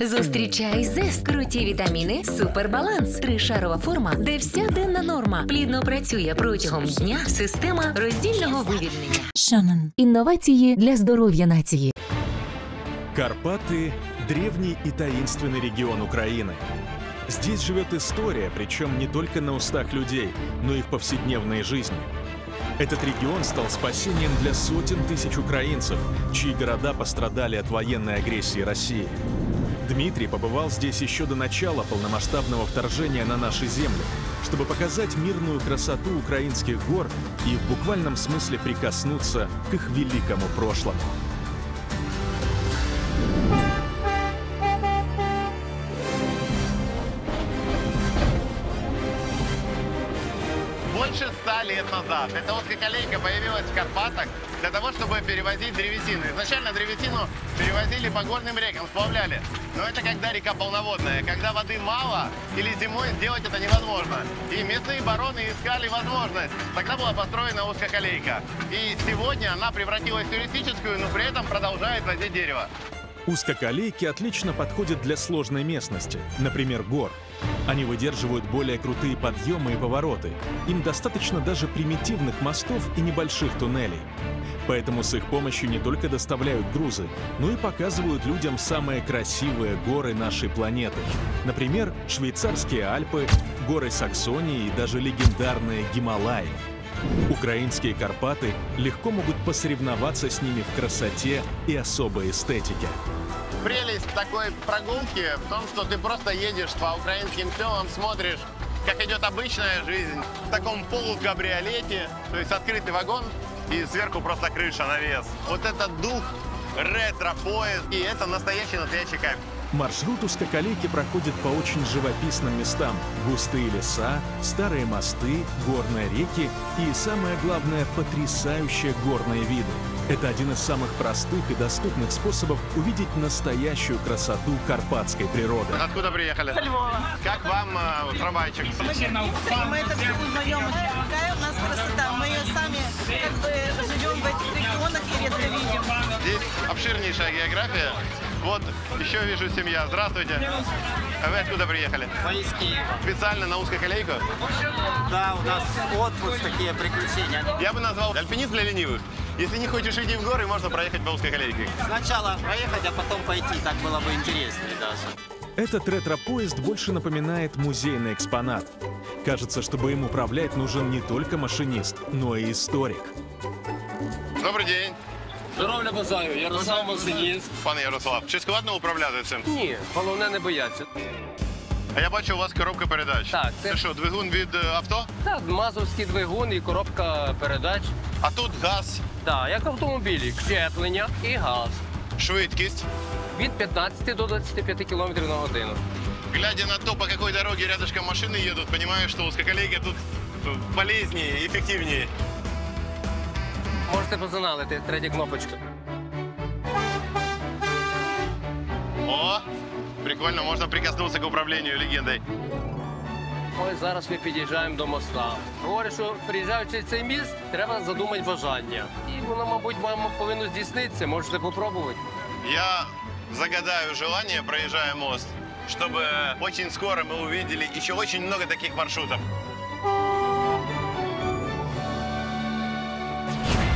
Зустрічай зест, круті вітаміни, супербаланс, тришарова форма, де вся денна норма плідно працює протягом дня. Система роздільного вивільнення. Шанан. Інновації для здоров'я нації. Карпаты – древний и таинственный регион Украины. Здесь живет история, причем не только на устах людей, но и в повседневной жизни. Этот регион стал спасением для сотен тысяч украинцев, чьи города пострадали от военной агрессии России. Дмитрий побывал здесь еще до начала полномасштабного вторжения на наши земли, чтобы показать мирную красоту украинских гор и в буквальном смысле прикоснуться к их великому прошлому. Назад эта узкоколейка появилась в Карпатах для того, чтобы перевозить древесину. Изначально древесину перевозили по горным рекам, сплавляли. Но это когда река полноводная. Когда воды мало или зимой сделать это невозможно. И местные бароны искали возможность. Тогда была построена узкоколейка. И сегодня она превратилась в туристическую, но при этом продолжает возить дерево. Узкоколейки отлично подходят для сложной местности, например, гор. Они выдерживают более крутые подъемы и повороты. Им достаточно даже примитивных мостов и небольших туннелей. Поэтому с их помощью не только доставляют грузы, но и показывают людям самые красивые горы нашей планеты. Например, швейцарские Альпы, горы Саксонии и даже легендарные Гималаи. Украинские Карпаты легко могут посоревноваться с ними в красоте и особой эстетике. Прелесть такой прогулки в том, что ты просто едешь по украинским селам, смотришь, как идет обычная жизнь в таком полукабриолете, то есть открытый вагон и сверху просто крыша, навес. Вот этот дух ретро-поезд, и это настоящий настоящий кайф. Маршрут узкоколейки проходит по очень живописным местам. Густые леса, старые мосты, горные реки и, самое главное, потрясающие горные виды. Это один из самых простых и доступных способов увидеть настоящую красоту карпатской природы. Откуда приехали? Со Львова. Как вам э, трамвайчик? Мы это все узнаем. Какая у нас красота. Мы ее сами как бы живем в этих регионах и редко видим. Здесь обширнейшая география. Вот еще вижу семья. Здравствуйте. А вы откуда приехали? Мы из Киева. Специально на узкоколейку? Да, у нас отпуск, такие приключения. Я бы назвал альпинизм для ленивых. Если не хочешь идти в горы, можно проехать по узкоколейке. Сначала проехать, а потом пойти, так было бы интереснее даже. Этот ретро-поезд больше напоминает музейный экспонат. Кажется, чтобы им управлять нужен не только машинист, но и историк. Добрий день. Здоров'я бажаю, Ярослав Масиніст. Пане Ярослав, чи складно управляти цим? Ні, головне не бояться. А я бачу, у вас коробка передач. Так, це- Це що, двигун від е, авто? Так, мазовський двигун і коробка передач. А тут газ, Так, як в автомобілі, щеплення і газ. швидкість. Від 15 до 25 км на годину. Глядя на то, по какой дороге рядышком машины едут, понимаю, что узкоколейка тут э, полезнее, эффективнее. Можете позаналити, третя кнопочка. О, прикольно, можно прикоснуться к управлению легендой. Ось зараз ми під'їжджаємо до моста. Говорять, що приїжджаючи в цей міст, треба задумати бажання. І воно, мабуть, вам повинно здійснитися. Можете попробувати. Я загадаю желание, проезжая мост, чтобы очень скоро мы увидели еще очень много таких маршрутов.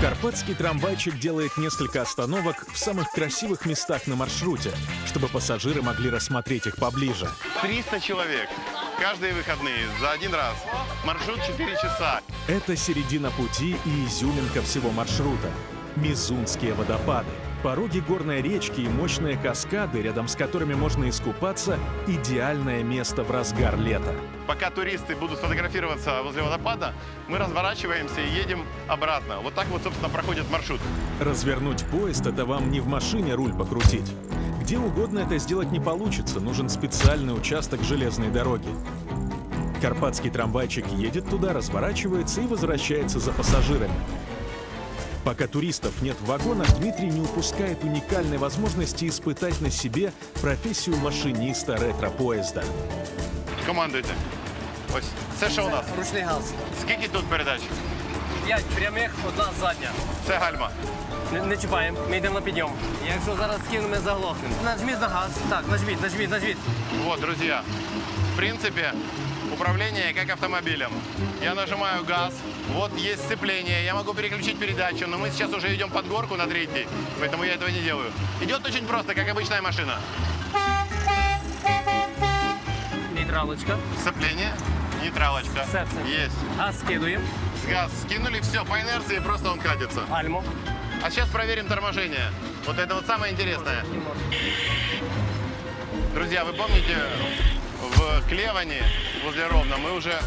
Карпатский трамвайчик делает несколько остановок в самых красивых местах на маршруте, чтобы пассажиры могли рассмотреть их поближе. 300 человек каждые выходные за один раз. Маршрут 4 часа. Это середина пути и изюминка всего маршрута. Мизунские водопады. Пороги горной речки и мощные каскады, рядом с которыми можно искупаться, идеальное место в разгар лета. Пока туристы будут фотографироваться возле водопада, мы разворачиваемся и едем обратно. Вот так вот, собственно, проходит маршрут. Развернуть поезд — это вам не в машине руль покрутить. Где угодно это сделать не получится, нужен специальный участок железной дороги. Карпатский трамвайчик едет туда, разворачивается и возвращается за пассажирами. Пока туристов нет в вагонах, Дмитрий не упускает уникальной возможности испытать на себе профессию машиниста ретро-поезда. Командуйте. Ось це що у нас? Ручный газ. Скільки тут передач? П'ять прямих, одна задня. Це гальма. Не, не чіпаємо, ми йдемо на підйом. Якщо зараз скинемо, ми заглохнемо. Нажміть на газ. Так, нажміть, нажміть, нажміть. Вот, друзья, в принципе, управление как автомобилем. Я нажимаю газ, вот есть сцепление, я могу переключить передачу, но мы сейчас уже идем под горку на третий, поэтому я этого не делаю. Идет очень просто, как обычная машина. Нейтралочка. Сцепление, нейтралочка. Сердце. Есть. Газ скидуємо. Газ скинули, все, по инерции просто он катится. Гальмо. А сейчас проверим торможение. Вот это вот самое интересное. Друзья, вы помните, в Клеване, возле Ровно, мы уже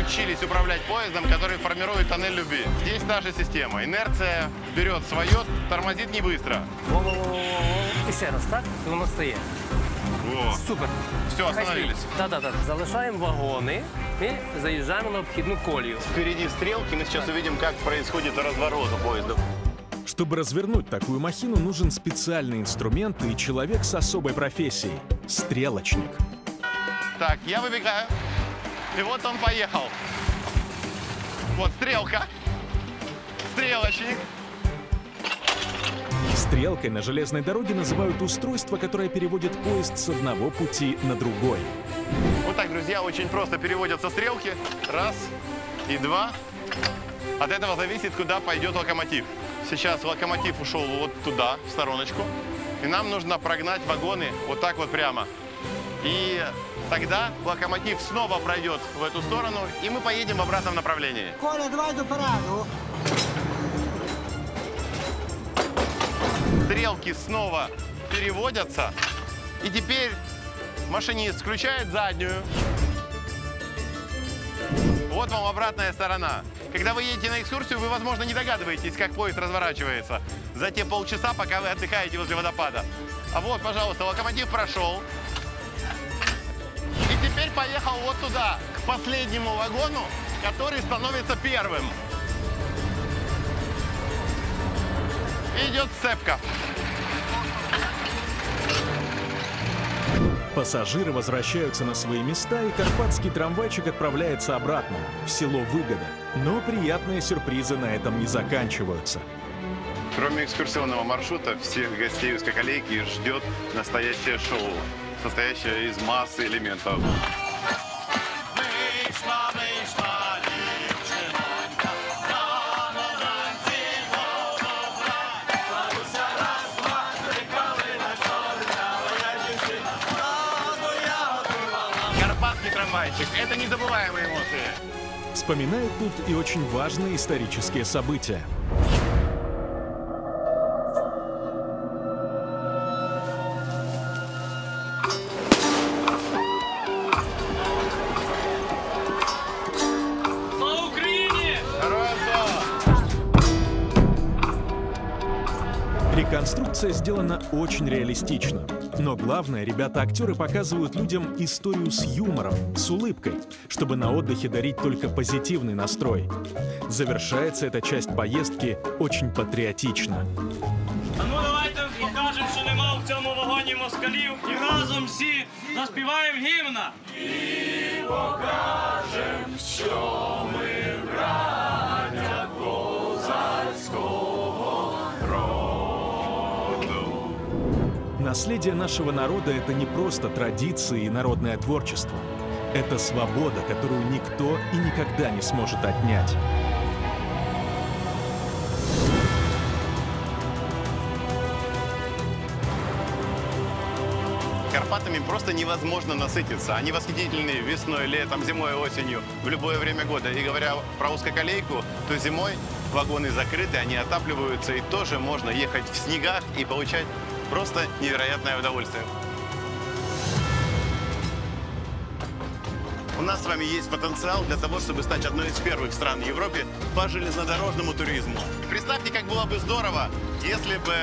учились управлять поездом, который формирует тоннель любви. Здесь та же система. Инерция берет свое, тормозит не быстро. Во-во-во-во. І ще раз, так? І воно стає. Во. Супер. Все, остановились. Так, так, так. Залишаємо вагони і заїжджаємо на обхідну колію. Впереди стрелки, мы сейчас увидим, как происходит разворот у поезда. Чтобы развернуть такую махину, нужен специальный инструмент и человек с особой профессией – стрелочник. Так, я выбегаю. И вот он поехал. Вот стрелка. Стрелочник. Стрелкой на железной дороге называют устройство, которое переводит поезд с одного пути на другой. Вот так, друзья, очень просто переводятся стрелки. Раз и два. От этого зависит, куда пойдет локомотив. Сейчас локомотив ушел вот туда, в стороночку. И нам нужно прогнать вагоны вот так вот прямо. И тогда локомотив снова пройдет в эту сторону, и мы поедем в обратном направлении. Коля, давай до параду. Стрелки снова переводятся. И теперь машинист включает заднюю. Вот вам обратная сторона. Когда вы едете на экскурсию, вы, возможно, не догадываетесь, как поезд разворачивается за те полчаса, пока вы отдыхаете возле водопада. А вот, пожалуйста, локомотив прошел. И теперь поехал вот туда, к последнему вагону, который становится первым. И идет сцепка. Пассажиры возвращаются на свои места, и карпатский трамвайчик отправляется обратно, в село Выгода. Но приятные сюрпризы на этом не заканчиваются. Кроме экскурсионного маршрута, всех гостей узкоколейки ждет настоящее шоу, состоящее из массы элементов. Это незабываемые эмоции. Вспоминают тут и очень важные исторические события. Реконструкция сделана очень реалистично. Но главное, ребята-актеры показывают людям историю с юмором, с улыбкой, чтобы на отдыхе дарить только позитивный настрой. Завершается эта часть поездки очень патриотично. А ну давайте покажемо, що нема в цьому вагоні москалів і разом всі заспіваємо гімна. Наследие нашего народа — это не просто традиции и народное творчество. Это свобода, которую никто и никогда не сможет отнять. Карпатами просто невозможно насытиться. Они восхитительны весной, летом, зимой, осенью, в любое время года. И говоря про узкоколейку, то зимой вагоны закрыты, они отапливаются, и тоже можно ехать в снегах и получать просто невероятное удовольствие. У нас с вами есть потенциал для того, чтобы стать одной из первых стран в Европе по железнодорожному туризму. Представьте, как было бы здорово, если бы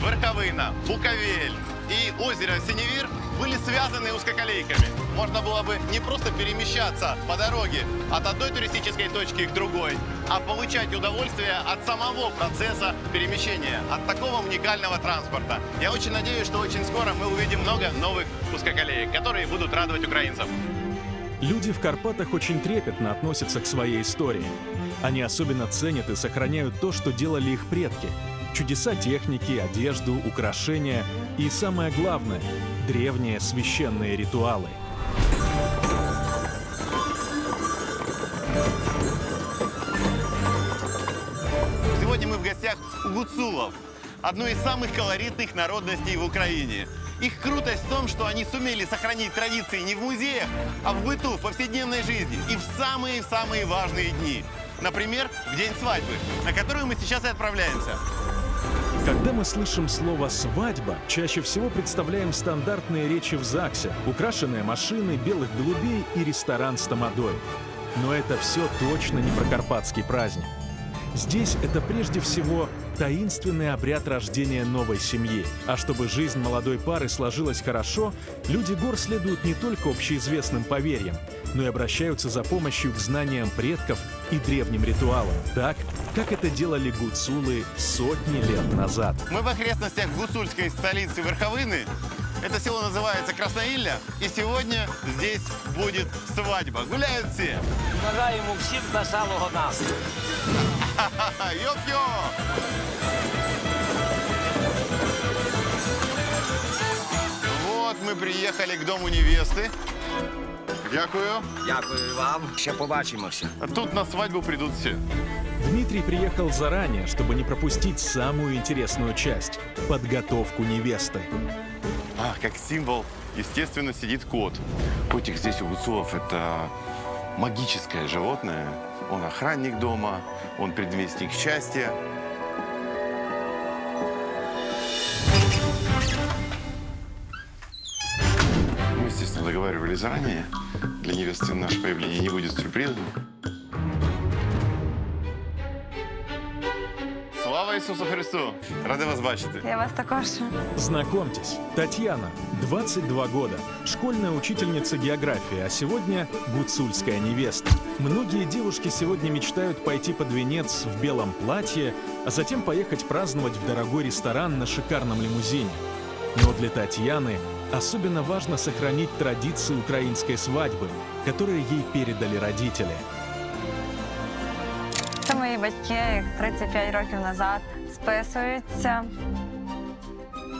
Верховина, Буковель и озеро Синевир были связаны узкоколейками. Можно было бы не просто перемещаться по дороге от одной туристической точки к другой, а получать удовольствие от самого процесса перемещения, от такого уникального транспорта. Я очень надеюсь, что очень скоро мы увидим много новых узкоколеек, которые будут радовать украинцев. Люди в Карпатах очень трепетно относятся к своей истории. Они особенно ценят и сохраняют то, что делали их предки. Чудеса техники, одежду, украшения и, самое главное, древние священные ритуалы. Сегодня мы в гостях у гуцулов, одной из самых колоритных народностей в Украине. Их крутость в том, что они сумели сохранить традиции не в музеях, а в быту, в повседневной жизни и в самые-самые важные дни. Например, в день свадьбы, на которую мы сейчас и отправляемся. Когда мы слышим слово «свадьба», чаще всего представляем стандартные речи в ЗАГСе, украшенные машины, белых голубей и ресторан с тамадой. Но это все точно не про карпатский праздник. Здесь это прежде всего таинственный обряд рождения новой семьи. А чтобы жизнь молодой пары сложилась хорошо, люди гор следуют не только общеизвестным поверьям, но и обращаются за помощью к знаниям предков и древним ритуалам, так, как это делали гуцулы сотни лет назад. Мы в окрестностях гусульской столицы Верховины. Это село называется Красноилля, и сегодня здесь будет свадьба. Гуляют все. Бажаємо всім веселого настрою. Йоп-йо! Вот мы приехали к дому невесты. Дякую. Дякую вам. Ще побачимося. Тут на свадьбу придут все. Дмитрий приехал заранее, чтобы не пропустить самую интересную часть – подготовку невесты. А, как символ, естественно, сидит кот. Котик здесь у гуцулов – это магическое животное. Он охранник дома, он предвестник счастья. Договаривались заранее. Для невесты наше появление не будет сюрпризом. Слава Ісусу Христу! Ради вас бачити. Я вас також. Знакомьтесь, Татьяна, 22 года, школьная учительница географии, а сегодня гуцульская невеста. Многие девушки сегодня мечтают пойти под венец в белом платье, а затем поехать праздновать в дорогой ресторан на шикарном лимузине. Но для Татьяны особенно важно сохранить традиции украинской свадьбы, которые ей передали родители. Це мої батьки, як 35 років назад, списуються.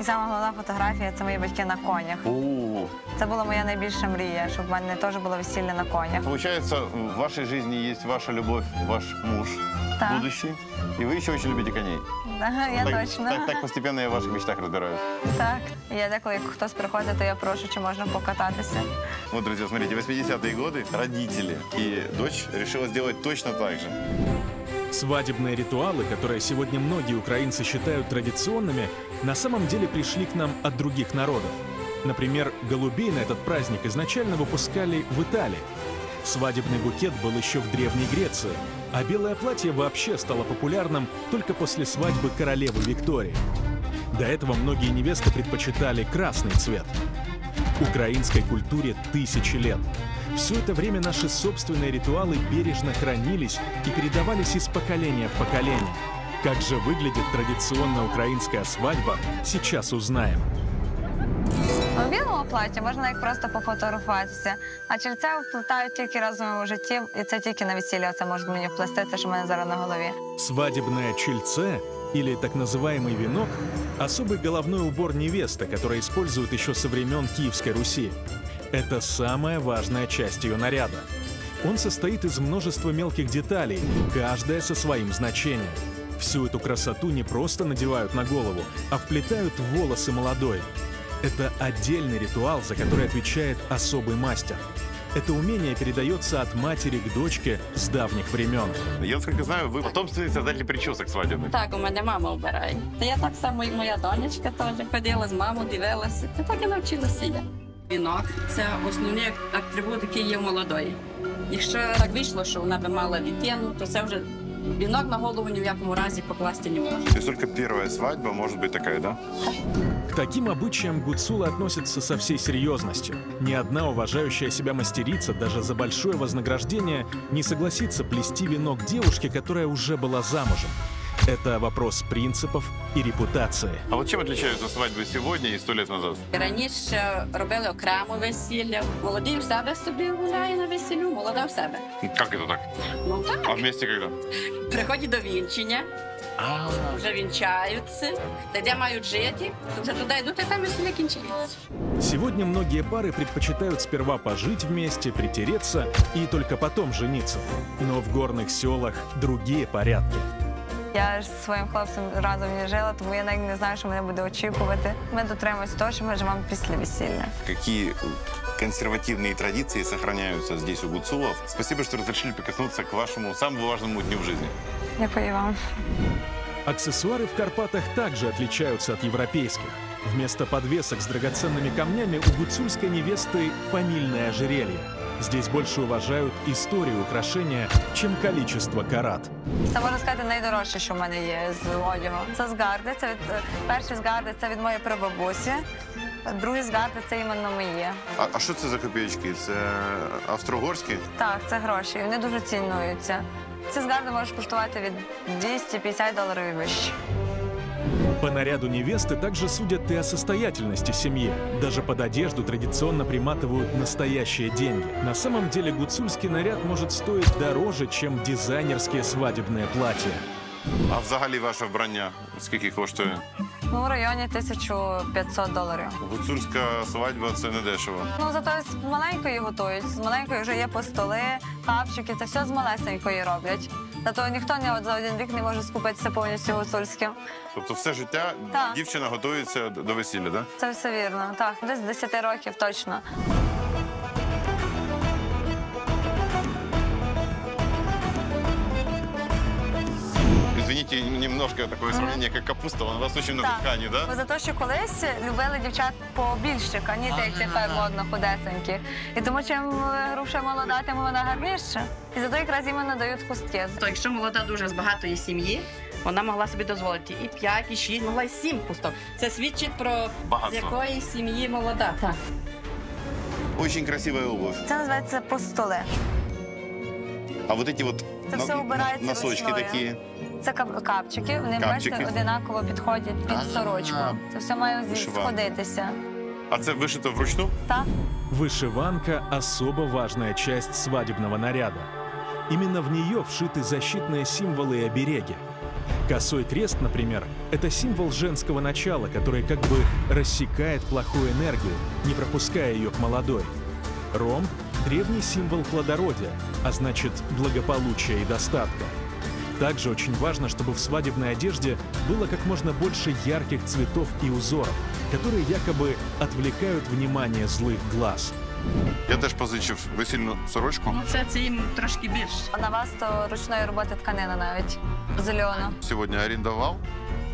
І сама головна фотографія це мої батьки на конях. О, Це була моя найбільша мрія, щоб в мене теж було весілля на конях. Получается, в вашей жизни есть ваша любовь, ваш муж Так. будущий, и вы еще очень любите коней. Ага, я так, точно. Так, так постепенно я в ваших мечтах разбираюсь. Так. Я деколи, як хтось приходить, то я прошу, чи можна покататися. Вот, друзья, смотрите, 80-е годы родители и дочь решила сделать точно так же. Свадебные ритуалы, которые сегодня многие украинцы считают традиционными, на самом деле пришли к нам от других народов. Например, голубей на этот праздник изначально выпускали в Италии. Свадебный букет был еще в Древней Греции, а белое платье вообще стало популярным только после свадьбы королевы Виктории. До этого многие невесты предпочитали красный цвет. Украинской культуре тысячи лет. Все это время наши собственные ритуалы бережно хранились и передавались из поколения в поколение. Как же выглядит традиционная украинская свадьба, сейчас узнаем. У білому платі можна як просто пофотографуватися, а чільця вплетають тільки раз у моєму житті, і це тільки на весілля. Це можуть мені вплести, те, що в мене зараз на голові. Свадебное чельце, или так называемый венок, особый головной убор невесты, который используют еще со времен Киевской Руси. Это самая важная часть ее наряда. Он состоит из множества мелких деталей, каждая со своим значением. Всю эту красоту не просто надевают на голову, а вплетают в волосы молодой. Это отдельный ритуал, за который отвечает особый мастер. Это умение передается от матери к дочке с давних времен. Я, насколько знаю, вы потомственный создатель причесок свадебных. Так, у мене мама вбирає. Та я так само, і моя донечка теж ходила з мамою, дивилася. Та так і навчилася я. Вінок це основний атрибут, який є у молодої. Якщо так вийшло, що вона би мала дитину, то це вже вінок на голову ні в якому разі покласти не можна. То есть только первая свадьба может быть такая, да? К таким обычаям гуцулы относятся со всей серьезностью. Ни одна уважающая себя мастерица даже за большое вознаграждение не согласится плести венок девушке, которая уже была замужем. Это вопрос принципов и репутации. А вот чем отличаются свадьбы сегодня и сто лет назад? Раніше робили окремо весілля. Молодий в себе собі гуляє на весіллю, молода в себе. Как это так? Ну так. А вместе когда? Приходять до вінчення, Вже вінчаються, та де мають жити, то вже туди йдуть, а там весілля кінчається. Сегодня многие пары предпочитают сперва пожить вместе, притереться и только потом жениться. Но в горных селах другие порядки. Я ж зі своїм хлопцем разом не жила, тому я навіть не знаю, що мене буде очікувати. Ми дотримуємося того, що ми живемо після весілля. Какие консервативные традиции сохраняются здесь у гуцулов. Спасибо, что разрешили прикоснуться к вашему самому важному дню в жизни. Дякую вам. Аксессуары в Карпатах также отличаются от европейских. Вместо подвесок с драгоценными камнями у гуцульской невесты фамильное ожерелье. Здесь больше уважают историю украшения, чем количество карат. Це можна сказати найдорожче, що в мене є з одягу. Це згарди. Це від перші згарди це від моєї прабабусі. Другі згарди це іменно мої. А, а що це за копійочки? Це австро-угорські? Так, це гроші. Вони дуже цінуються. Ці згарди можуть коштувати від 250 доларів і вище. По наряду невесты также судят и о состоятельности семьи. Даже под одежду традиционно приматывают настоящие деньги. На самом деле гуцульский наряд может стоить дороже, чем дизайнерские свадебные платья. А взагалі ваше вбрання скільки коштує? Ну, в районі 1500 доларів. Гуцульська свадьба це не дешево. Ну, зато з маленької готують. З маленької вже є постоли, капчики, це все з малесенької роблять. Зато ніхто не за один вік не може скупитися повністю гуцульським. Тобто все життя Так. дівчина готується до весілля, так? Це все вірно. Так, десь з 10 років точно. Извините, немножко такое сравнение, как капуста. У вас очень много ткани, Бо да? за те, що колись любили дівчат побільше, а не так, як тепер модно худесенькі. І тому чим груша молода, тим вона гарніша. І зато якраз іменно дають хустки. То якщо молода дуже з багатої сім'ї, вона могла собі дозволити і 5, і 6, могла і 7 хусток. Це свідчить про з Багатство. якої сім'ї молода. Так. Очень красивая обувь. Це називається постоли. А вот эти вот Це все обирається носочки ручною. такі. Це кап- капчики, вони Капчики. бачите, одинаково підходять під А, сорочку. Це все має зі- вишиванка. сходитися. А це вишито вручну? Так? Вышиванка – особо важная часть свадебного наряда. Именно в нее вшиты защитные символы и обереги. Косой крест, например, это символ женского начала, который как бы рассекает плохую энергию, не пропуская ее к молодой. Ромб – древний символ плодородия, а значит благополучия и достатка. Также очень важно, чтобы в свадебной одежде было как можно больше ярких цветов и узоров, которые якобы отвлекают внимание злых глаз. Я теж позичив весільну сорочку. Ну, це, це їм трошки більше. А на вас то ручної роботи тканина навіть зелена. Сегодня арендовал.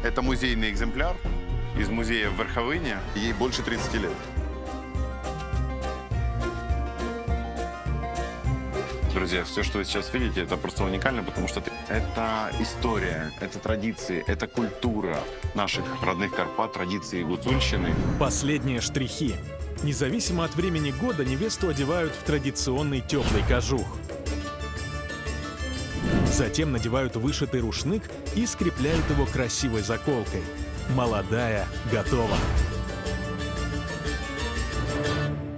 Это музейный экземпляр из музея в Верховине. Ей больше 30 лет. Друзья, все, что вы сейчас видите, это просто уникально, потому что это история, это традиции, это культура наших родных Карпат, традиции гуцульщины. Последние штрихи. Независимо от времени года невесту одевают в традиционный теплый кожух. Затем надевают вышитый рушник и скрепляют его красивой заколкой. Молодая готова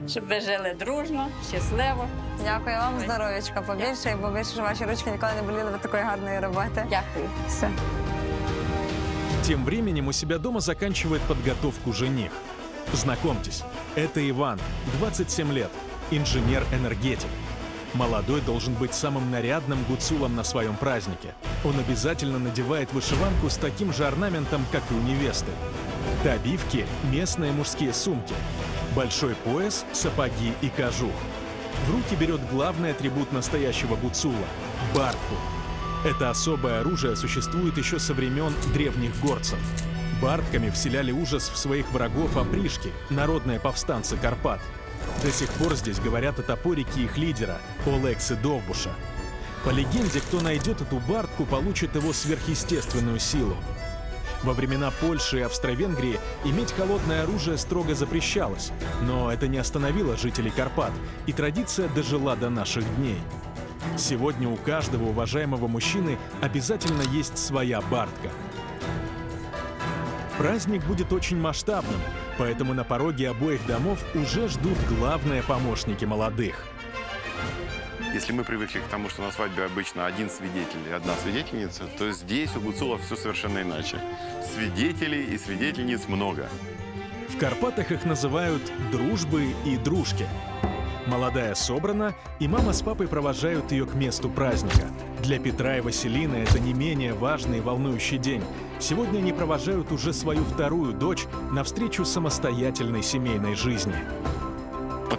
Щоб ви жили дружно, щасливо. Дякую вам, здоров'ячка, побільше, і побільше, щоб ваші ручки ніколи не боліли від такої гарної роботи. Дякую. Все. Тем временем у себя дома заканчивает подготовку жених. Знакомьтесь, это Иван, 27 лет, инженер-энергетик. Молодой должен быть самым нарядным гуцулом на своем празднике. Он обязательно надевает вышиванку с таким же орнаментом, как и у невесты. Добивки – местные мужские сумки. Большой пояс, сапоги и кожух. В руки берет главный атрибут настоящего гуцула – бартку. Это особое оружие существует еще со времен древних горцев. Бартками вселяли ужас в своих врагов опришки, народные повстанцы Карпат. До сих пор здесь говорят о топорике их лидера, Олексы Довбуша. По легенде, кто найдет эту бартку, получит его сверхъестественную силу. Во времена Польши и Австро-Венгрии иметь холодное оружие строго запрещалось, но это не остановило жителей Карпат, и традиция дожила до наших дней. Сегодня у каждого уважаемого мужчины обязательно есть своя бартка. Праздник будет очень масштабным, поэтому на пороге обоих домов уже ждут главные помощники молодых. Если мы привыкли к тому, что на свадьбе обычно один свидетель и одна свидетельница, то здесь у гуцулов все совершенно иначе. Свидетелей и свидетельниц много. В Карпатах их называют «дружбы» и «дружки». Молодая собрана, и мама с папой провожают ее к месту праздника. Для Петра и Василины это не менее важный и волнующий день. Сегодня они провожают уже свою вторую дочь навстречу самостоятельной семейной жизни.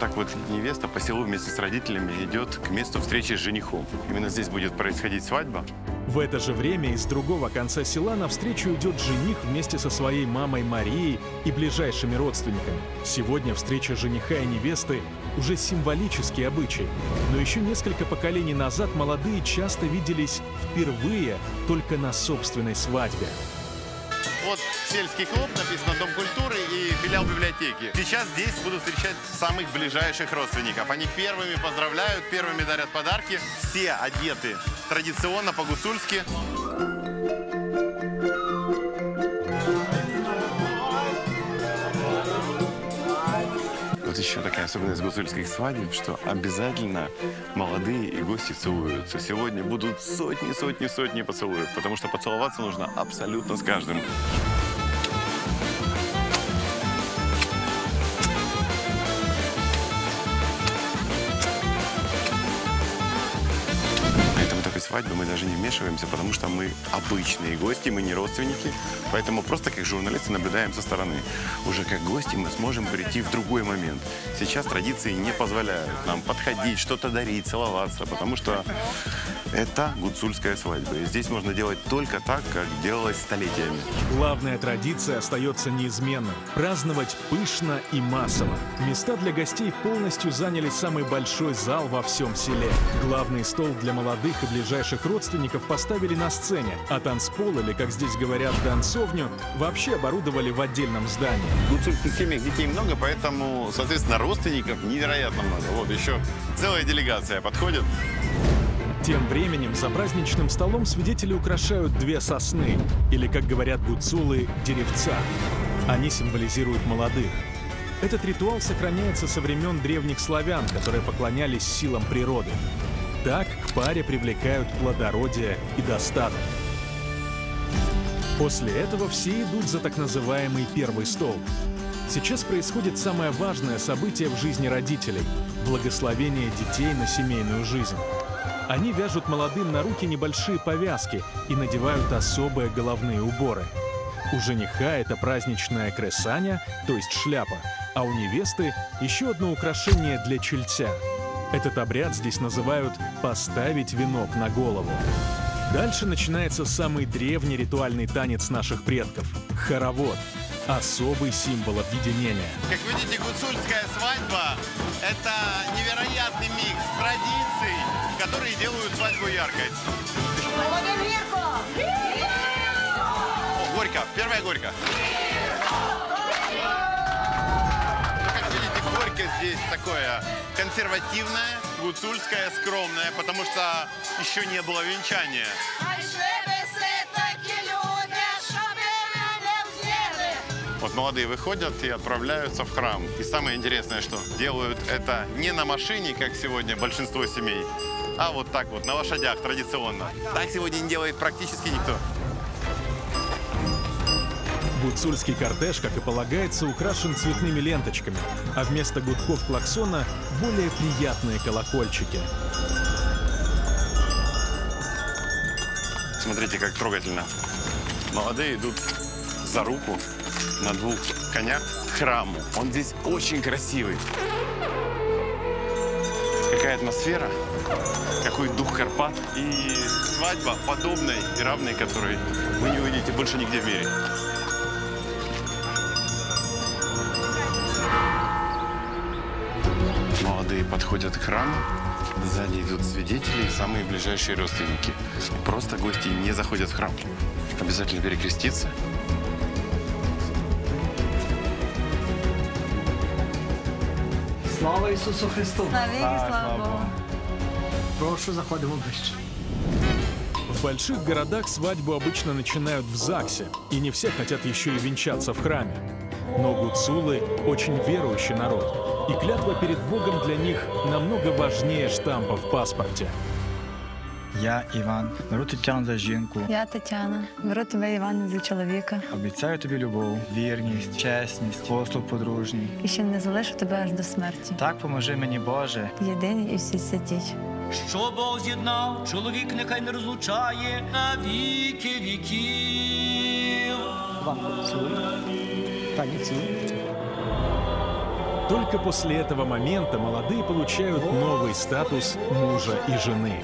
Так вот невеста по селу вместе с родителями идет к месту встречи с женихом. Именно здесь будет происходить свадьба. В это же время из другого конца села навстречу идет жених вместе со своей мамой Марией и ближайшими родственниками. Сегодня встреча жениха и невесты уже символический обычай. Но еще несколько поколений назад молодые часто виделись впервые только на собственной свадьбе. Вот сельский клуб, написано Дом культуры и филиал библиотеки. Сейчас здесь буду встречать самых ближайших родственников. Они первыми поздравляют, первыми дарят подарки. Все одеты традиционно по-гуцульски. Еще такая особенность гуцульских свадеб, что обязательно молодые и гости целуются. Сегодня будут сотни, сотни, сотни поцелуев, потому что поцеловаться нужно абсолютно с каждым. Свадьбы мы даже не вмешиваемся, потому что мы обычные гости, мы не родственники, поэтому просто как журналисты наблюдаем со стороны. Уже как гости мы сможем прийти в другой момент. Сейчас традиции не позволяют нам подходить, что-то дарить, целоваться, потому что это гуцульская свадьба. И здесь можно делать только так, как делалось столетиями. Главная традиция остается неизменной – праздновать пышно и массово. Места для гостей полностью заняли самый большой зал во всем селе. Главный стол для молодых и ближайших родственников поставили на сцене, а танцпол, или, как здесь говорят, танцовню, вообще оборудовали в отдельном здании. В гуцульских семьях детей много, поэтому, соответственно, родственников невероятно много. Вот еще целая делегация подходит. Тем временем за праздничным столом свидетели украшают две сосны, или, как говорят гуцулы, деревца. Они символизируют молодых. Этот ритуал сохраняется со времен древних славян, которые поклонялись силам природы. Так к паре привлекают плодородие и достаток. После этого все идут за так называемый первый стол. Сейчас происходит самое важное событие в жизни родителей – благословение детей на семейную жизнь. Они вяжут молодым на руки небольшие повязки и надевают особые головные уборы. У жениха это праздничная кресаня, то есть шляпа, а у невесты еще одно украшение для чельтя. Этот обряд здесь называют «поставить венок на голову». Дальше начинается самый древний ритуальный танец наших предков – хоровод – особый символ объединения. Как видите, гуцульская свадьба – это невероятный микс традиций, которые делают свадьбу яркой. О, горько. Первая горько. Здесь такое консервативное, гуцульское, скромное, потому что еще не было венчания. Вот молодые выходят и отправляются в храм. И самое интересное, что делают это не на машине, как сегодня большинство семей, а вот так вот, на лошадях традиционно. Так сегодня не делает практически никто. Гуцульский кортеж, как и полагается, украшен цветными ленточками, а вместо гудков клаксона более приятные колокольчики. Смотрите, как трогательно. Молодые идут за руку на двух конях к храму. Он здесь очень красивый. Какая атмосфера, какой дух Карпат. И свадьба подобной и равной, которой вы не увидите больше нигде в мире. Подходят к храму. Сзади идут свидетели и самые ближайшие родственники. Просто гости не заходят в храм. Обязательно перекреститься. Слава Ісусу Христу! Навіки слава Богу. Прошу, заходимо ближче. В больших городах свадьбу обычно начинают в ЗАГСе, и не все хотят еще и венчаться в храме. Но гуцулы – очень верующий народ. И клятва перед Богом для них намного важнее штампа в паспорте. Я Іван, беру Тетяну за жінку. Я Тетяна. Беру тебе, Іване, за чоловіка. Обіцяю тобі любов, вірність, чесність, послуг подружній. І ще не залишу тебе аж до смерті. Так поможи мені, Боже. Єдині і всі святіть. Що Бог з'єднав, чоловік нехай не розлучає на віки віків. Вам поцілуй. Таня, цілуй. Только после этого момента молодые получают новый статус мужа и жены.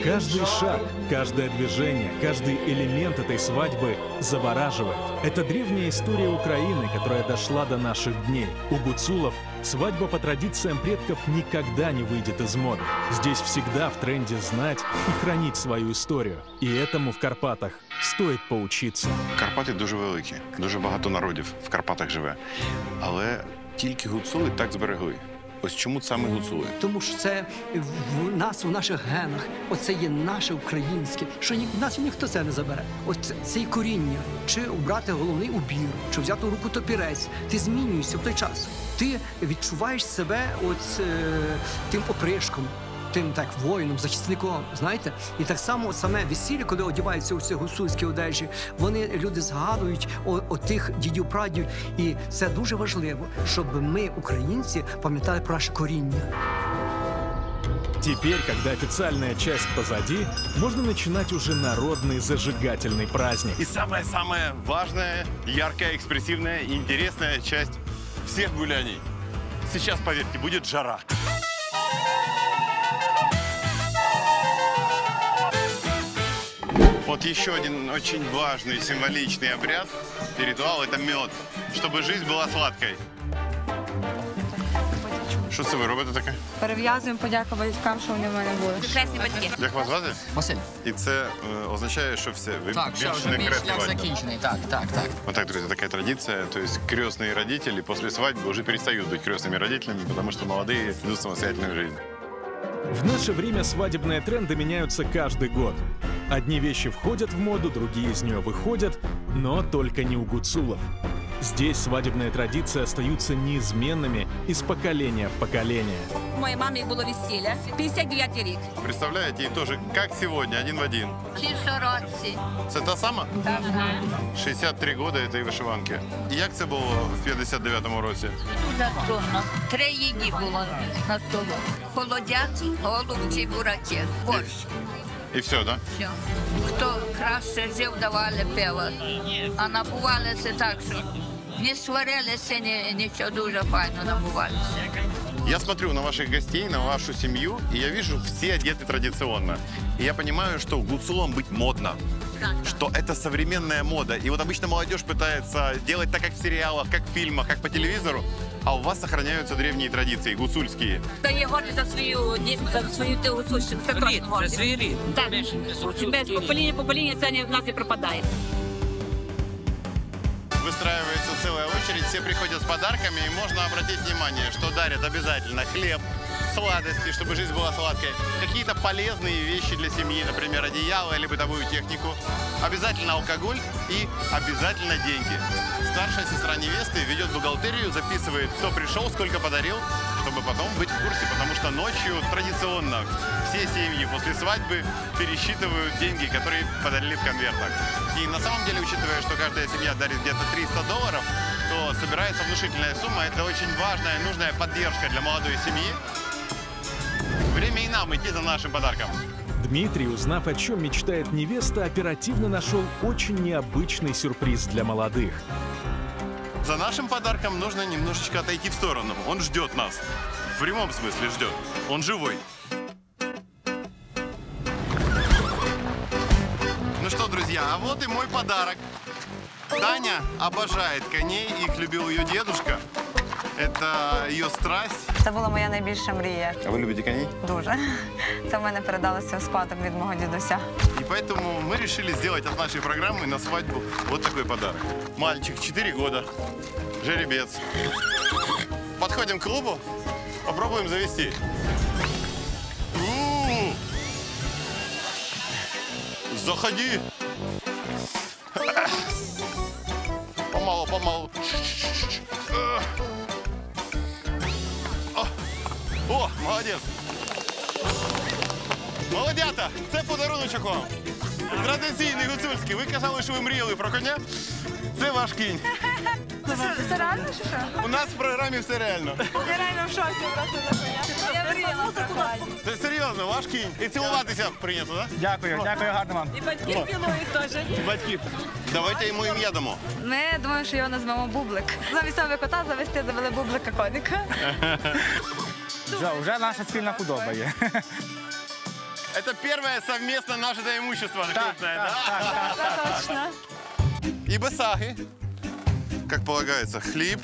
Славу і честю. Каждый шаг, каждое движение, каждый элемент этой свадьбы завораживает. Это древняя история Украины, которая дошла до наших дней. У гуцулов свадьба по традициям предков никогда не выйдет из моды. Здесь всегда в тренде знать и хранить свою историю. И этому в Карпатах стоит поучиться. Карпати дуже великі, дуже багато народів в Карпатах живе. Але тільки гуцули так зберегли. Ось чому саме гуцули? Тому що це в нас, у наших генах, оце є наше українське, що ні, нас ніхто це не забере. Оце це, і коріння. Чи обрати головний убір, чи взяти руку топірець. Ти змінюєшся в той час. Ти відчуваєш себе от е, тим опришком. Тим так воїном, захисником, знаєте, і так само саме весілля, коли одягаються у ці гусульські одежі, вони люди згадують о, о тих дідів прадів, і це дуже важливо, щоб ми, українці, пам'ятали про наше коріння. Теперь, когда официальная часть позади, можно начинать уже народный зажигательный праздник. И самая-самая важная, яркая, экспрессивная и интересная часть всех гуляний. Сейчас, поверьте, будет жара. Вот еще один очень важный символичный обряд и ритуал – это мед, чтобы жизнь была сладкой. Що це ви робите таке? Перев'язуємо подяку батькам, що вони в мене були. Хресні батьки. Як вас звати? Василь. І це е, означає, що все, ви Так, все, більше вже не мій крестна шлях свадьба. закінчений. Так, так, так. Вот так, друзья, такая традиция. То есть крестные родители после свадьбы уже перестают быть крестными родителями, потому что молодые ведут самостоятельную жизнь. В наше время свадебные тренды меняются каждый год. Одни вещи входят в моду, другие из нее выходят, но только не у гуцулов. Здесь свадебные традиции остаются неизменными из поколения в поколение. Моїй мамі було весілля. 59 рік. Представляете, и тоже как сегодня, один в один. Чішородці. Це та сама? Так. 63 года этой вишиванки. І як це було в 59-му році? Дуже трудно. Три їді було на столу. Холодяці, голубці, бураки. Борщ. І все, да? Все. Хто краще жив, давали пиво. А набувалися так, що не сварилися, ні, нічого дуже файно набувалися. Я смотрю на ваших гостей, на вашу семью, и я вижу, все одеты традиционно. И я понимаю, что гуцулом быть модно. Что это современная мода. И вот обычно молодежь пытается делать так, как в сериалах, как в фильмах, как по телевизору, А у вас сохраняются древние традиции, гуцульские. Да є гордість за свою за свою тилу Рід, гордість. свій рід. Так, без покоління покоління це не- в нас не пропадає. Выстраивается целая очередь, все приходят с подарками, и можно обратить внимание, что дарят обязательно хлеб, сладости, чтобы жизнь была сладкой, какие-то полезные вещи для семьи, например, одеяло или бытовую технику, обязательно алкоголь и обязательно деньги. Старшая сестра невесты ведет бухгалтерию, записывает, кто пришел, сколько подарил, чтобы потом быть в курсе, потому что ночью традиционно все семьи после свадьбы пересчитывают деньги, которые подарили в конвертах. И на самом деле, учитывая, что каждая семья дарит где-то 300 долларов, то собирается внушительная сумма. Это очень важная, нужная поддержка для молодой семьи. Время и нам идти за нашим подарком. Дмитрий, узнав, о чем мечтает невеста, оперативно нашел очень необычный сюрприз для молодых. За нашим подарком нужно немножечко отойти в сторону. Он ждет нас. В прямом смысле ждет. Он живой. Ну что, друзья, а вот и мой подарок. Таня обожает коней, их любил ее дедушка. Это ее страсть. Це була моя найбільша мрія. А вы любите коней? Дуже. Це в мене передалося в спадок від мого дідуся. И поэтому мы решили сделать от нашей программы на свадьбу вот такой подарок. Мальчик, 4 года, жеребец. Подходим к клубу, попробуем завести. У-у-у. Заходи. Помалу, помалу. О, молодець. Молодята, це подаруночок вам. Традиційний гуцульський. Ви казали, що ви мріяли про коня. Це ваш кінь. Це реально чи що? У нас в програмі все реально. Я реально в шоці просто за коня. Я мріяла коня. Це серйозно, ваш кінь. І цілуватися прийнято, так? Дякую, дякую, гарно вам. І батьків цілують теж. І батьків. Давайте йому ім'я дамо. Ми думаємо, що його назвемо Бублик. Замість кота завести завели Бублика коника. Вже, вже наша спільна худоба є. Это первое совместно нажитое имущество крупное, да? Це точно. И басаги. Как полагается, хлеб,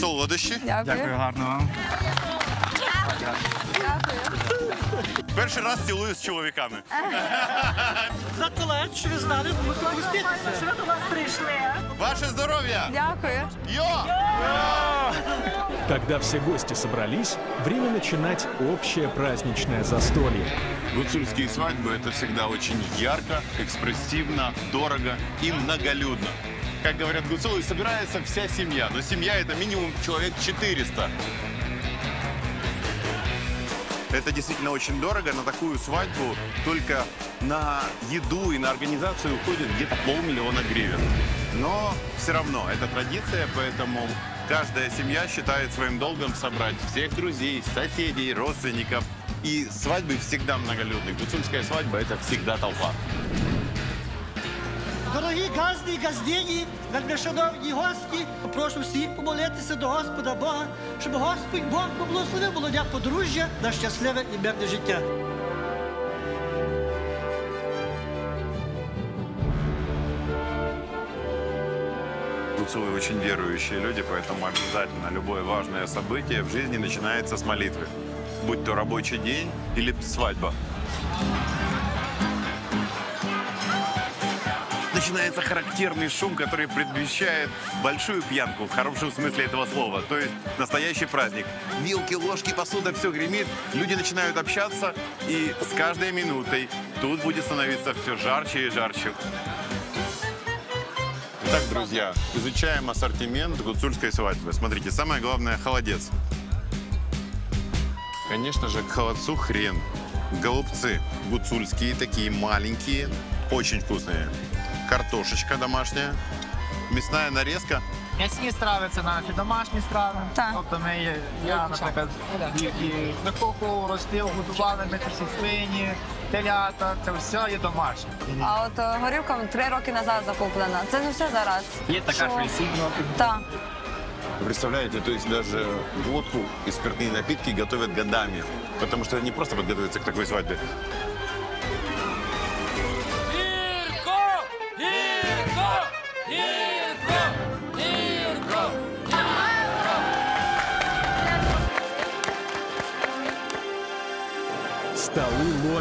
солодощі. Дякую, гарно вам. Перший раз цілую з чоловіками. Заколець, що ви знали, ми гоститися. Що ви до нас прийшли? Ваше здоров'я! Дякую. Йо! Когда все гости собрались, время начинать общее праздничное застолье. Гуцульские свадьбы – это всегда очень ярко, экспрессивно, дорого и многолюдно. Как говорят гуцулы, собирается вся семья, но семья – это минимум человек 400. Это действительно очень дорого. На такую свадьбу только на еду и на организацию уходит где-то полмиллиона гривен. Но все равно это традиция, поэтому каждая семья считает своим долгом собрать всех друзей, соседей, родственников. И свадьбы всегда многолюдные. Гуцульская свадьба – это всегда толпа. Дорогі газди і газдині, вельми шановні гості, прошу всіх помолитися до Господа Бога, щоб Господь Бог поблагословив молодя подружжя на щасливе і мирне життя. Гуцулы очень верующие люди, поэтому обязательно любое важное событие в жизни начинается с молитвы. Будь то рабочий день или свадьба. Начинается характерный шум, который предвещает большую пьянку, в хорошем смысле этого слова. То есть настоящий праздник. Вилки, ложки, посуда, все гремит. Люди начинают общаться, и с каждой минутой тут будет становиться все жарче и жарче. Итак, друзья, изучаем ассортимент гуцульской свадьбы. Смотрите, самое главное – холодец. Конечно же, к холодцу хрен. Голубцы гуцульские, такие маленькие, очень вкусные Картошечка домашняя, мясная нарезка. М'ясні страви це наші домашні страви. Тобто ми, є- я, наприклад, їх і на куху ростив, готували ми це всі свині, телята, це все є домашнє. А от е, горілка три роки назад закуплена. Це не все зараз. Є така, що і сильно. Так. Вы представляете, то есть даже водку и спиртные напитки готовят годами. Потому что не просто подготовиться к такой свадьбе.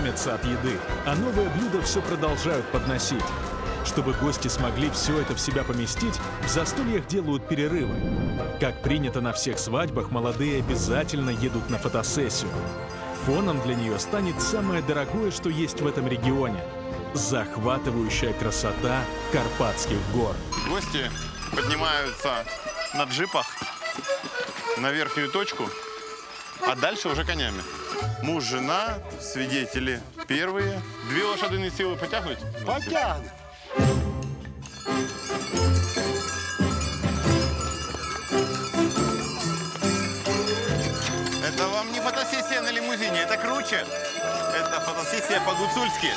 ломятся от еды, а новые блюда все продолжают подносить. Чтобы гости смогли все это в себя поместить, в застольях делают перерывы. Как принято на всех свадьбах, молодые обязательно едут на фотосессию. Фоном для нее станет самое дорогое, что есть в этом регионе – захватывающая красота Карпатских гор. Гости поднимаются на джипах на верхнюю точку, а дальше уже конями. Муж, жена, свидетели первые. Две лошадиные силы потягивать? Потягнуть. Это вам не фотосессия на лимузине, это круче. Это фотосессия по-гуцульски.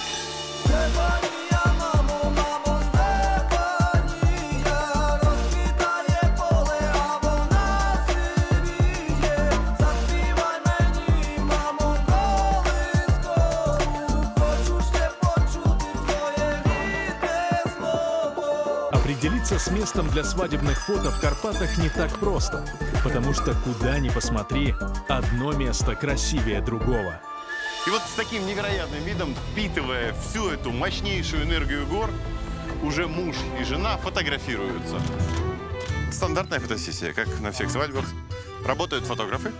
Определиться с местом для свадебных фото в Карпатах не так просто, потому что куда ни посмотри, одно место красивее другого. И вот с таким невероятным видом, впитывая всю эту мощнейшую энергию гор, уже муж и жена фотографируются. Стандартная фотосессия, как на всех свадьбах. Работают фотографы.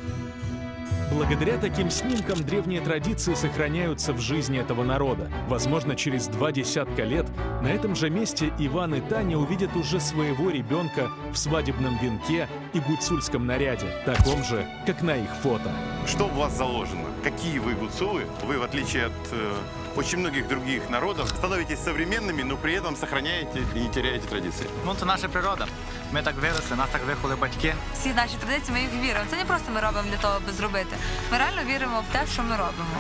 Благодаря таким снимкам древние традиции сохраняются в жизни этого народа. Возможно, через два десятка лет на этом же месте Иван и Таня увидят уже своего ребенка в свадебном венке и гуцульском наряде, таком же, как на их фото. Что в вас заложено? Какие вы гуцулы? Вы, в отличие от э, очень многих других народов, становитесь современными, но при этом сохраняете и не теряете традиции. Ну, це наша природа. Ми так виросли, нас так виховали батьки. Всі наші традиції ми їх віримо. Це не просто ми робимо для того, аби зробити. Ми реально віримо в те, що ми робимо.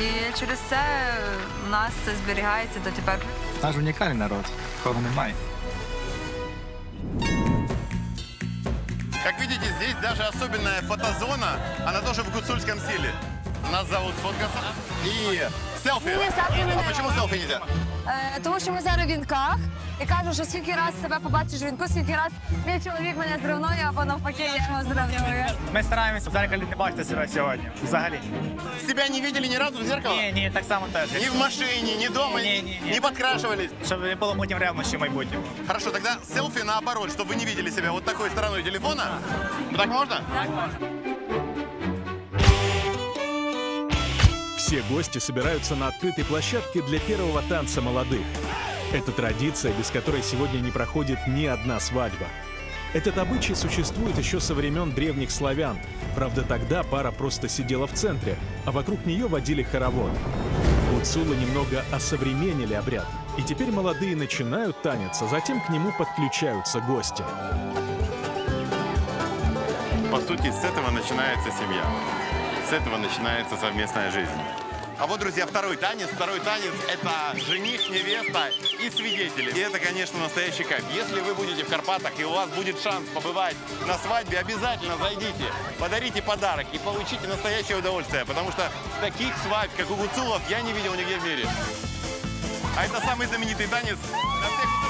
І через це в нас це зберігається дотепер. Наш унікальний народ, кого немає. Как видите, здесь даже особенная фотозона, она тоже в гуцульском стиле. Нас зовут сфоткаться. И селфи. А почему селфи нельзя? Е, тому що ми зараз в вінках і кажу, що скільки раз себе побачиш в вінку, скільки раз мій чоловік мене зрівнує, або навпаки, я його зрівнюю. Ми стараємося в зеркалі не бачити себе сьогодні. Взагалі. Себя не видели ни разу в зеркало? Ні, ні, так само теж. Ни в машине, ни дома, Ні, ні, ні. не подкрашивались? Щоб не було потім ревнощі в майбутньому. Хорошо, тогда селфи наоборот, чтобы вы не видели себя вот такой стороной телефона. Ну, Так можно? Все гости собираются на открытой площадке для первого танца молодых. Это традиция, без которой сегодня не проходит ни одна свадьба. Этот обычай существует еще со времен древних славян. Правда, тогда пара просто сидела в центре, а вокруг нее водили хоровод. Гуцулы немного осовременили обряд, и теперь молодые начинают танец, а затем к нему подключаются гости. По сути, с этого начинается семья. С этого начинается совместная жизнь. А вот, друзья, второй танец. Второй танец – это жених, невеста и свидетели. И это, конечно, настоящий кайф. Если вы будете в Карпатах и у вас будет шанс побывать на свадьбе, обязательно зайдите, подарите подарок и получите настоящее удовольствие. Потому что таких свадьб, как у гуцулов, я не видел нигде в мире. А это самый знаменитый танец на всех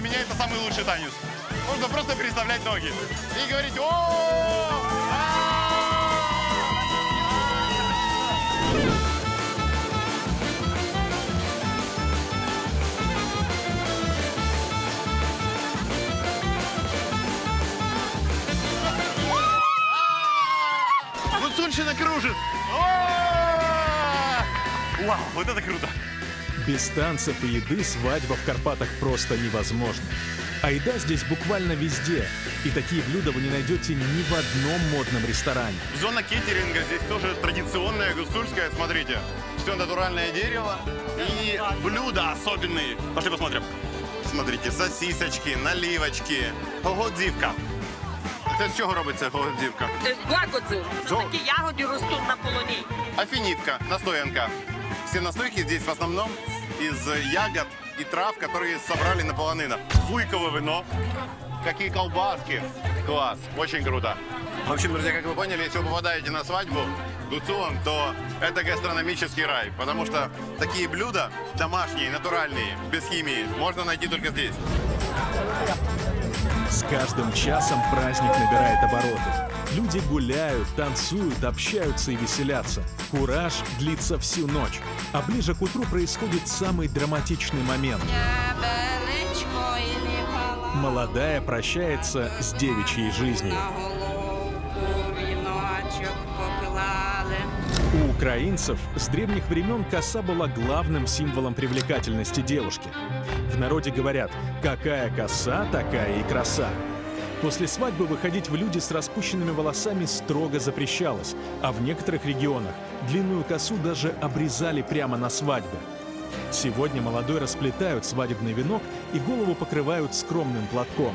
для меня это самый лучший танец. Можно просто переставлять ноги и говорить о Гуцульщина кружит! О! Вау, вот это круто! Без танцев и еды свадьба в Карпатах просто невозможна. А еда здесь буквально везде. И такие блюда вы не найдете ни в одном модном ресторане. Зона кеттеринга здесь тоже традиционная, гуцульская. Смотрите, все натуральное дерево и блюда особенные. Пошли посмотрим. Смотрите, сосисочки, наливочки, погодзівка. Це з чого робиться погодзівка? Лагодзу. Це Жо- такі ягоди ростуть на полоні. Афинитка, настоянка. Все настойки здесь в основном из ягод и трав, которые собрали на полонинах. Фуйковое вино. Какие колбаски. Класс, очень круто. В общем, друзья, как вы поняли, если вы попадаете на свадьбу гуцулом, то это гастрономический рай. Потому что такие блюда домашние, натуральные, без химии, можно найти только здесь. С каждым часом праздник набирает обороты. Люди гуляют, танцуют, общаются и веселятся. Кураж длится всю ночь. А ближе к утру происходит самый драматичный момент. Молодая прощается с девичьей жизнью. У украинцев с древних времен коса была главным символом привлекательности девушки. В народе говорят «какая коса, такая и краса». После свадьбы выходить в люди с распущенными волосами строго запрещалось, а в некоторых регионах длинную косу даже обрезали прямо на свадьбе. Сегодня молодой расплетают свадебный венок и голову покрывают скромным платком,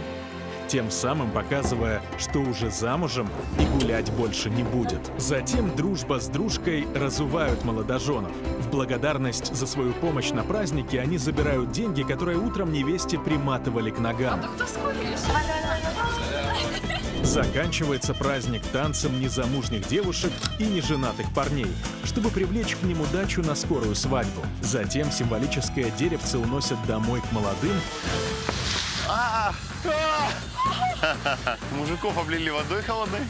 тем самым показывая, что уже замужем и гулять больше не будет. Затем дружба с дружкой разувают молодоженов. В благодарность за свою помощь на празднике они забирают деньги, которые утром невесте приматывали к ногам. Заканчивается праздник танцем незамужних девушек и неженатых парней, чтобы привлечь к ним удачу на скорую свадьбу. Затем символическое деревце уносят домой к молодым, А! А! Мужиков облили водой холодной.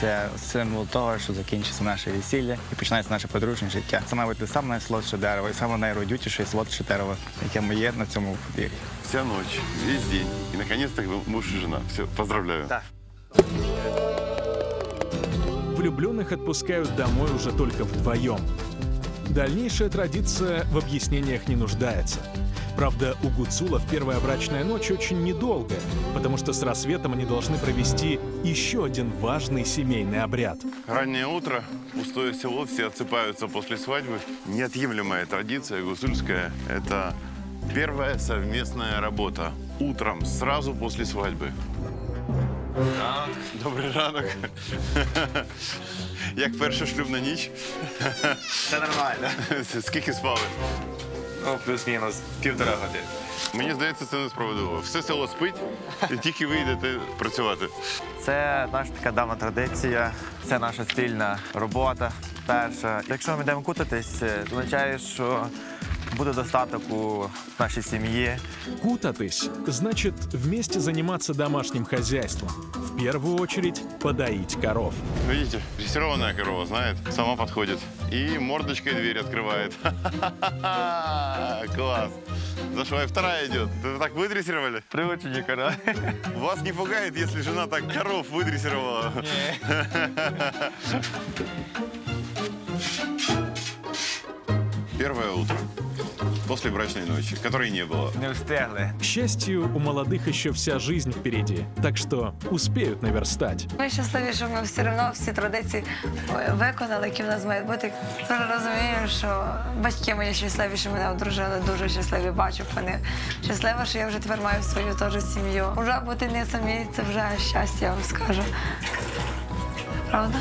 Це символ того, що закінчиться наше весілля і починається наше подружнє життя. Це, мабуть, саме найсолодше дерево і саме найродючіше і солодше дерево, яке ми є на цьому подвір'ї. Вся ночь, весь день. И, наконец-то, вы муж и жена. Все, поздравляю. Да. Влюбленных отпускают домой уже только вдвоем. Дальнейшая традиция в объяснениях не нуждается. Правда, у гуцулов первая брачная ночь очень недолгая, потому что с рассветом они должны провести еще один важный семейный обряд. Раннее утро, пустое село, все отсыпаются после свадьбы. Неотъемлемая традиция гусульская – это первая совместная работа. Утром, сразу после свадьбы. Так, добрий ранок. Як перша шлюбна ніч? Це нормально. Скільки спали? Ну, плюс-мінус півтора години. Мені здається, це несправедливо. Все село спить, і тільки ви йдете працювати. Це наша така давна традиція, це наша спільна робота. Перша. Якщо ми йдемо кутатись, це означає, що буде достаток у нашій сім'ї. Кутатись значит вместе заниматься домашним хозяйством. В первую очередь подоить коров. Видите, дрессированная корова знает, сама подходит. И мордочкой дверь открывает. Класс. Зашла и вторая идет. Ты так выдрессировали? Приучение корова. Вас не пугает, если жена так коров выдрессировала? Первое утро. После брачной ночи, которой не было. Не встигли. К счастью, у молодых еще вся жизнь впереди, так что успеют наверстать. Ми щасливі, що ми все одно всі традиції е, виконали, які в нас мають бути. Дуже розумію, що батьки мої щасливі, що мене одружили, дуже щасливі. Бачу, вони щаслива, що я вже тепер маю свою теж сім'ю. Уже бути не самі, це вже щастя, я вам скажу. Правда?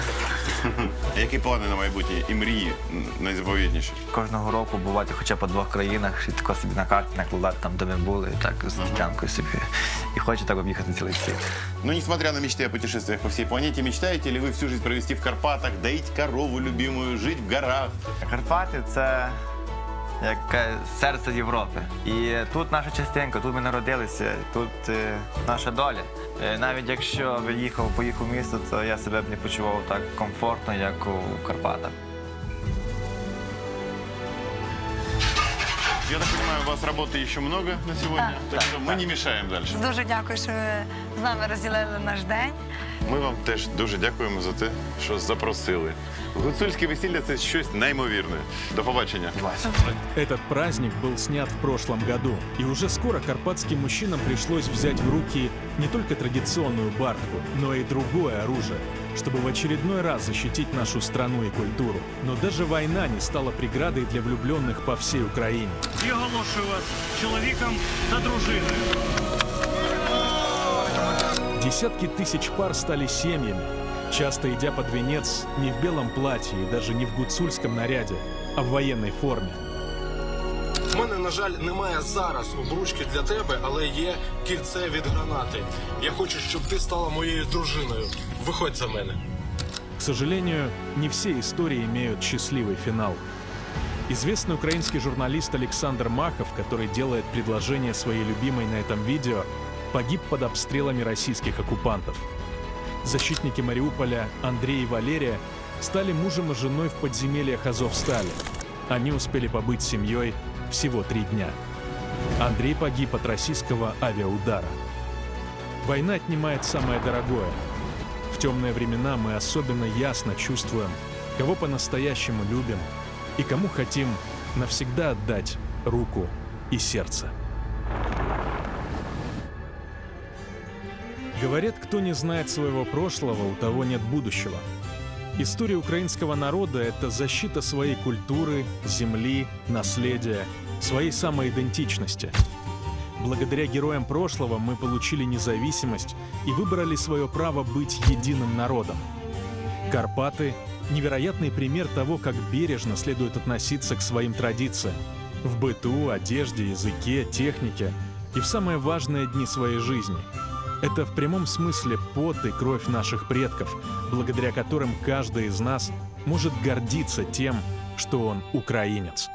Які плани на майбутнє і мрії найзаповітніші? Кожного року бувати хоча б по двох країнах, і тако собі на карті накладати там, де ми були, так з дитянкою собі. І хочу так об'їхати цілий світ. Ну, несмотря на мечты о путешествиях по всей планете, мечтаете ли ви всю жизнь провести в Карпатах, доить корову любимую, жить в горах? Карпати це як серце Європи. І тут наша частинка, тут ми народилися, тут е, наша доля. Е, навіть якщо б їхав, поїхав в місто, то я себе б не почував так комфортно, як у Карпатах. Я так понимаю, у вас работы еще много на сегодня, Так, так что мы не мешаем дальше. Дуже дякую, що ви з нами розділили наш день. Ми вам теж дуже дякуємо за те, що запросили. Гуцульське весілля це щось неймовірне. До побачення. Этот праздник был снят в прошлом году, и уже скоро карпатским мужчинам пришлось взять в руки не только традиционную бартку, но и другое оружие, чтобы в очередной раз защитить нашу страну и культуру. Но даже война не стала преградой для влюбленных по всей Украине. І оголошую вас чоловіком та дружиною. Десятки тысяч пар стали семьями, часто идя под венец не в белом платье и даже не в гуцульском наряде, а в военной форме. У мене, на жаль, немає зараз обручки для тебе, але є кільце від гранати. Я хочу, щоб ти стала моєю дружиною. Виходь за мене. К сожалению, не все истории имеют счастливый финал. Известный украинский журналист Александр Махов, который делает предложение своей любимой на этом видео, погиб под обстрелами российских оккупантов. Защитники Мариуполя Андрей и Валерия стали мужем и женой в подземельях Азовстали. Они успели побыть семьей всего три дня. Андрей погиб от российского авиаудара. Война отнимает самое дорогое. В темные времена мы особенно ясно чувствуем, кого по-настоящему любим и кому хотим навсегда отдать руку и сердце. Говорят, кто не знает своего прошлого, у того нет будущего. История украинского народа — это защита своей культуры, земли, наследия, своей самоидентичности. Благодаря героям прошлого мы получили независимость и выбрали свое право быть единым народом. Карпаты — невероятный пример того, как бережно следует относиться к своим традициям. В быту, одежде, языке, технике и в самые важные дни своей жизни — это в прямом смысле пот и кровь наших предков, благодаря которым каждый из нас может гордиться тем, что он украинец.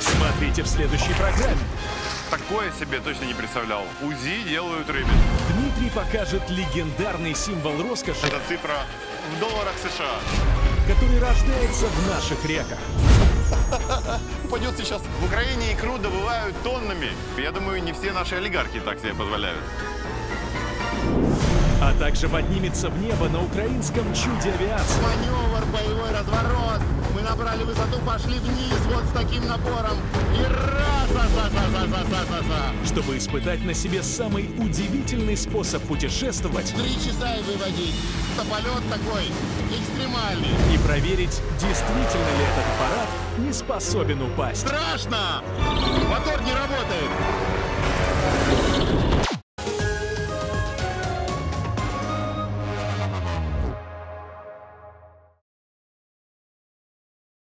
Смотрите в следующей программе. такое себе точно не представлял. УЗИ делают рыбе. Дмитрий покажет легендарный символ роскоши, Это цифра в долларах США. который рождается в наших реках. Упадет сейчас. В Украине икру добывают тоннами. Я думаю, не все наши олигархи так себе позволяют. А также поднимется в небо на украинском чуде авиации. Маневр, боевой разворот. Мы набрали высоту, пошли вниз вот с таким набором. И раз, раз, раз, раз, раз, раз, раз. Чтобы испытать на себе самый удивительный способ путешествовать. Три часа и выводить. Это полет такой экстремальный. И проверить, действительно ли этот аппарат не способен упасть. Страшно! Мотор не работает!